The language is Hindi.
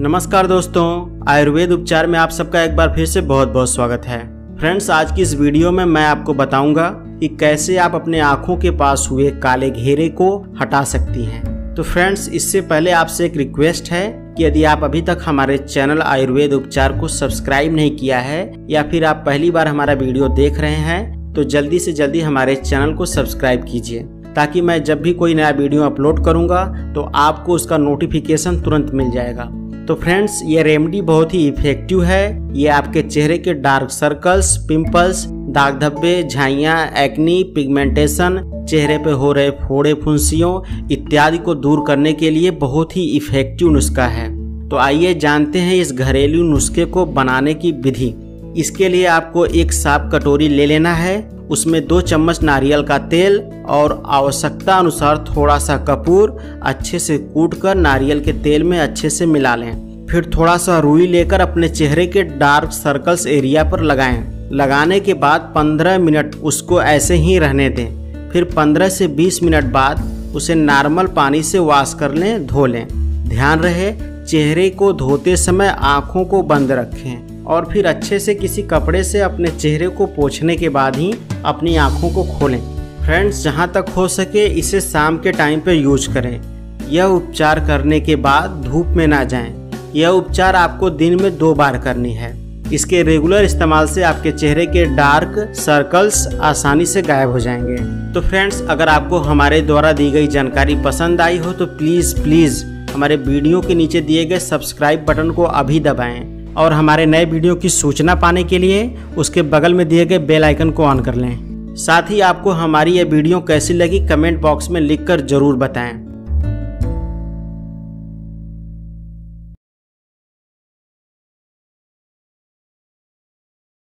नमस्कार दोस्तों, आयुर्वेद उपचार में आप सबका एक बार फिर से बहुत बहुत स्वागत है। फ्रेंड्स, आज की इस वीडियो में मैं आपको बताऊँगा कि कैसे आप अपने आँखों के पास हुए काले घेरे को हटा सकती हैं। तो फ्रेंड्स, इससे पहले आपसे एक रिक्वेस्ट है कि यदि आप अभी तक हमारे चैनल आयुर्वेद उपचार को सब्सक्राइब नहीं किया है या फिर आप पहली बार हमारा वीडियो देख रहे हैं तो जल्दी से जल्दी हमारे चैनल को सब्सक्राइब कीजिए, ताकि मैं जब भी कोई नया वीडियो अपलोड करूँगा तो आपको उसका नोटिफिकेशन तुरंत मिल जाएगा। तो फ्रेंड्स ये रेमेडी बहुत ही इफ़ेक्टिव है। ये आपके चेहरे के डार्क सर्कल्स पिंपल्स दाग धब्बे झाइया एक्नी पिगमेंटेशन चेहरे पे हो रहे फोड़े फुंसियों इत्यादि को दूर करने के लिए बहुत ही इफ़ेक्टिव नुस्खा है। तो आइए जानते हैं इस घरेलू नुस्खे को बनाने की विधि। इसके लिए आपको एक साफ़ कटोरी ले लेना है। उसमें दो चम्मच नारियल का तेल और आवश्यकता अनुसार थोड़ा सा कपूर अच्छे से कूट कर नारियल के तेल में अच्छे से मिला लें। फिर थोड़ा सा रुई लेकर अपने चेहरे के डार्क सर्कल्स एरिया पर लगाएँ। लगाने के बाद 15 मिनट उसको ऐसे ही रहने दें। फिर 15 से 20 मिनट बाद उसे नॉर्मल पानी से वॉश कर लें, धो लें। ध्यान रहे, चेहरे को धोते समय आँखों को बंद रखें। और फिर अच्छे से किसी कपड़े से अपने चेहरे को पोछने के बाद ही अपनी आँखों को खोलें। फ्रेंड्स, जहाँ तक हो सके इसे शाम के टाइम पर यूज़ करें। यह उपचार करने के बाद धूप में ना जाएँ। यह उपचार आपको दिन में दो बार करनी है। इसके रेगुलर इस्तेमाल से आपके चेहरे के डार्क सर्कल्स आसानी से गायब हो जाएँगे। तो फ्रेंड्स, अगर आपको हमारे द्वारा दी गई जानकारी पसंद आई हो तो प्लीज़ प्लीज़ हमारे वीडियो के नीचे दिए गए सब्सक्राइब बटन को अभी दबाएँ। और हमारे नए वीडियो की सूचना पाने के लिए उसके बगल में दिए गए बेल आइकन को ऑन कर लें। साथ ही आपको हमारी यह वीडियो कैसी लगी कमेंट बॉक्स में लिखकर ज़रूर बताएँ।